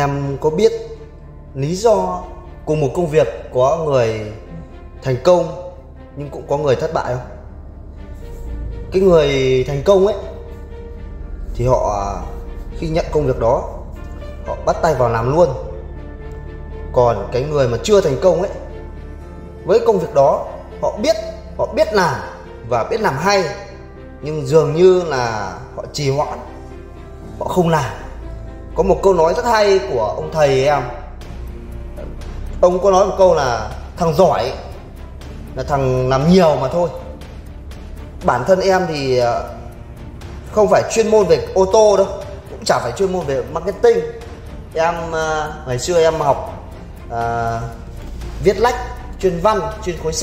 Em có biết lý do cùng một công việc có người thành công nhưng cũng có người thất bại không? Cái người thành công ấy, thì họ, khi nhận công việc đó, họ bắt tay vào làm luôn. Còn cái người mà chưa thành công ấy, với công việc đó, họ biết họ biết làm và biết làm hay, nhưng dường như là họ trì hoãn, họ không làm có một câu nói rất hay của ông thầy em. Ông có nói một câu là thằng giỏi là thằng làm nhiều mà thôi. Bản thân em thì ờ, không phải chuyên môn về ô tô đâu cũng chả phải chuyên môn về marketing. Em ờ, ngày xưa em học à, viết lách chuyên văn chuyên khối C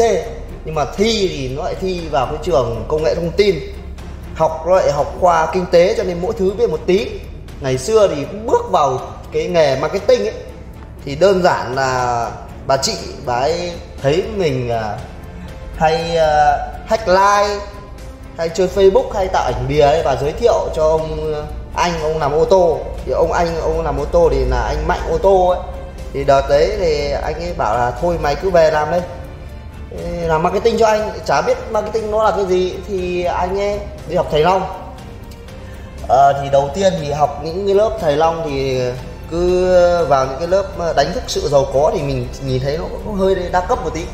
nhưng mà thi thì nó lại thi vào cái trường công nghệ thông tin. Học nó lại học khoa kinh tế cho nên mỗi thứ biết một tí ngày xưa thì bước vào cái nghề marketing ấy. Thì đơn giản là bà chị bà ấy thấy mình à, hay à, hack like, hay chơi facebook, hay tạo ảnh bìa ấy, và giới thiệu cho ông anh, ông làm ô tô. Thì ông anh, ông làm ô tô thì là anh mạnh ô tô ấy. Thì đợt đấy thì anh ấy bảo là, thôi mày cứ về làm đây. Làm marketing cho anh. Chả biết marketing nó là cái gì. Thì anh ấy đi học thầy long à, thì đầu tiên thì học những cái lớp thầy long thì cứ vào những cái lớp đánh thức sự giàu có thì mình nhìn thấy nó cũng hơi đa cấp một tí.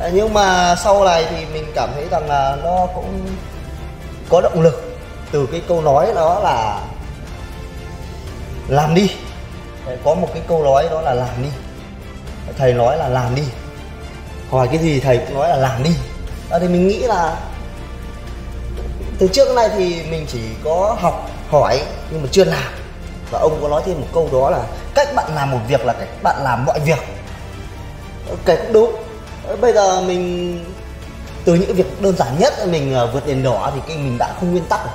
À, nhưng mà sau này thì mình cảm thấy rằng là nó cũng có động lực từ cái câu nói đó là làm đi. Có một cái câu nói đó là làm đi. Thầy nói là làm đi. Hỏi cái gì thầy cũng nói là làm đi. À, thì mình nghĩ là từ trước này thì mình chỉ có học, hỏi nhưng mà chưa làm. Và ông có nói thêm một câu đó là cách bạn làm một việc là cách bạn làm mọi việc. Kể cũng đúng. Bây giờ mình, từ những việc đơn giản nhất mình ờ, vượt đèn đỏ thì cái mình đã không nguyên tắc rồi.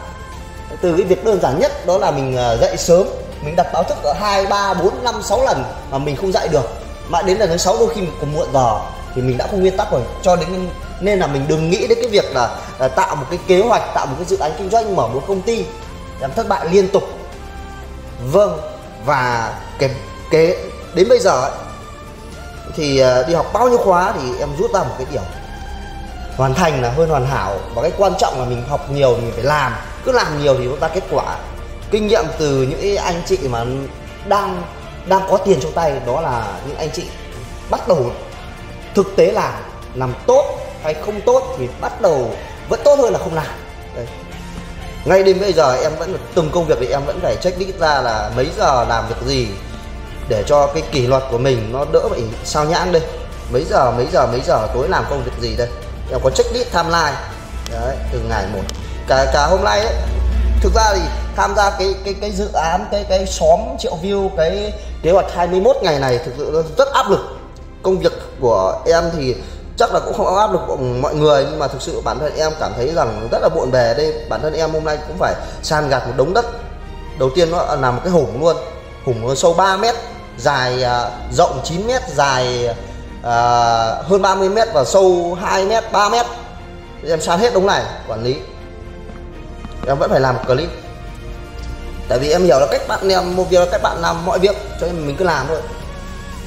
Từ cái việc đơn giản nhất đó là mình ờ, dậy sớm. Mình đặt báo thức ở hai, ba, bốn, năm, sáu lần mà mình không dậy được. Mãi đến lần thứ sáu đôi khi mình còn muộn giờ thì mình đã không nguyên tắc rồi. Cho đến nên là mình đừng nghĩ đến cái việc là, là tạo một cái kế hoạch tạo một cái dự án kinh doanh mở một công ty làm thất bại liên tục. Vâng và cái kế đến bây giờ ấy, thì à, đi học bao nhiêu khóa thì em rút ra một cái điểm. Hoàn thành là hơn hoàn hảo và cái quan trọng là mình học nhiều thì mình phải làm. Cứ làm nhiều thì chúng ta kết quả. Kinh nghiệm từ những anh chị mà đang đang có tiền trong tay đó là những anh chị bắt đầu thực tế làm làm tốt hay không tốt thì bắt đầu vẫn tốt hơn là không làm. Đấy. ngay đến bây giờ em vẫn từng công việc thì em vẫn phải check list ra là mấy giờ làm việc gì để cho cái kỷ luật của mình nó đỡ bị sao nhãng đây. Mấy giờ mấy giờ mấy giờ tối làm công việc gì đây? Em có check list timeline đấy, từ ngày một. Cả cả hôm nay ấy, thực ra thì tham gia cái cái cái dự án, cái cái xóm triệu view, cái kế hoạch 21 ngày này thực sự rất áp lực. Công việc của em thì chắc là cũng không áp lực mọi người nhưng mà thực sự bản thân em cảm thấy rằng rất là bộn bề đây. Bản thân em hôm nay cũng phải san gạt một đống đất. Đầu tiên nó là một cái hủng luôn. Hủng sâu 3 mét dài à, rộng 9 mét dài à, hơn 30 mét và sâu 2 mét 3 mét. Em san hết đống này quản lý. Em vẫn phải làm một clip. Tại vì em hiểu là cách bạn làm một việc là cách bạn làm mọi việc cho nên mình cứ làm thôi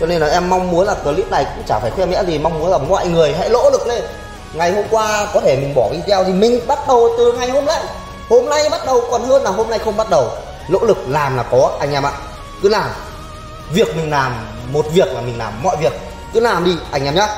cho nên là em mong muốn là clip này cũng chả phải khoe mẽ gì, mong muốn là mọi người hãy lỗ lực lên. Ngày hôm qua có thể mình bỏ video thì mình bắt đầu từ ngày hôm nay. Hôm nay bắt đầu còn hơn là hôm nay không bắt đầu. Lỗ lực làm là có, anh em ạ. Cứ làm. Việc mình làm, một việc là mình làm, mọi việc. Cứ làm đi, anh em nhé